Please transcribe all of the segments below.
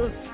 Oh.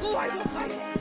快快快！